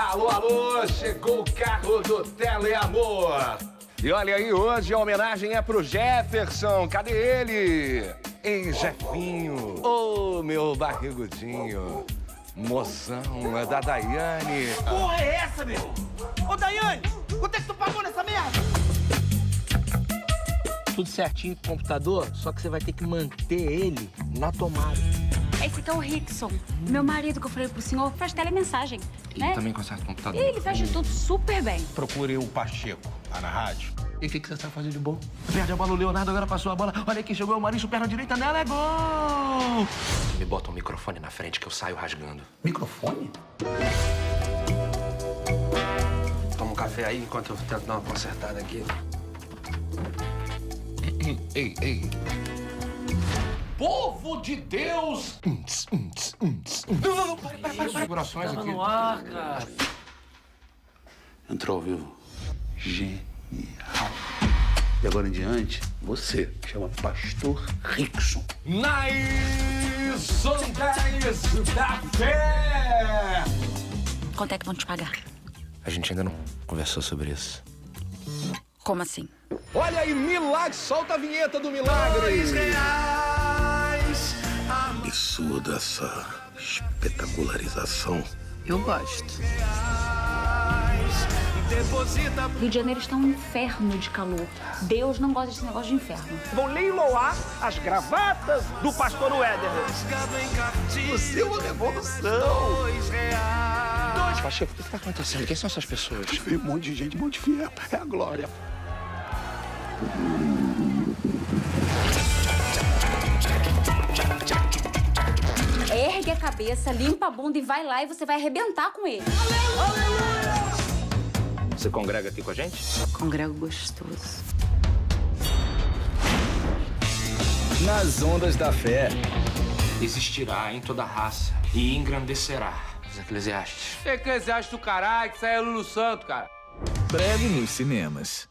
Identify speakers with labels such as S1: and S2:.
S1: Alô, alô, chegou o carro do Teleamor. E olha aí, hoje a homenagem é pro Jefferson. Cadê ele? Ei, Jefinho. Ô, oh, meu barrigudinho. Moção é da Daiane.
S2: Que porra é essa, meu? Ô, Daiane, quanto é que tu pagou nessa merda?
S3: Tudo certinho com o computador, só que você vai ter que manter ele na tomada.
S4: Esse aqui é o Rickson, meu marido que eu falei pro senhor, faz telemensagem,
S3: Ele
S4: né?
S3: também conserta o computador.
S4: Ele faz de tudo super bem.
S5: Procure o Pacheco, lá na rádio.
S3: E o que, que você sabe fazer de bom? Perde a bola, o Leonardo agora passou a bola. Olha quem chegou, o Maurício, perna direita nela, é gol! Me bota um microfone na frente que eu saio rasgando.
S5: Microfone?
S3: Toma um café aí enquanto eu tento dar uma consertada aqui.
S1: Ei, ei. Povo de Deus!
S3: Não, não, não, para, para, para. Segurações aqui.
S6: no ar, cara.
S5: Entrou ao vivo. Genial. E agora em diante, você chama Pastor Rickson.
S1: Nas Sondais da Fé!
S4: Quanto é que vão te pagar?
S3: A gente ainda não conversou sobre isso.
S4: Como assim?
S1: Olha aí, milagre! Solta a vinheta do milagre!
S5: Absurda essa espetacularização.
S6: Eu gosto.
S4: Rio de Janeiro está um inferno de calor. Deus não gosta desse negócio de inferno.
S2: Vou leiloar as gravatas do pastor Éder.
S5: Você é uma revolução.
S3: Pacheco, o que está acontecendo? Quem são essas pessoas?
S5: Um monte de gente, um monte de fiel. É a glória.
S4: Ergue cabeça, limpa a bunda e vai lá e você vai arrebentar com ele.
S3: Você congrega aqui com a gente?
S4: Congrego gostoso.
S7: Nas ondas da fé.
S3: Existirá em toda raça e engrandecerá os eclesiastes.
S6: Eclesiastes do caralho, que sai é Lulu Santo, cara.
S7: Breve nos cinemas.